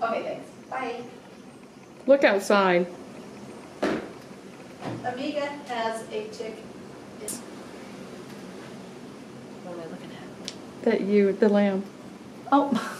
Okay, thanks. Bye. Look outside. Amiga has a tick. What am I looking at? That you, the lamb. Oh,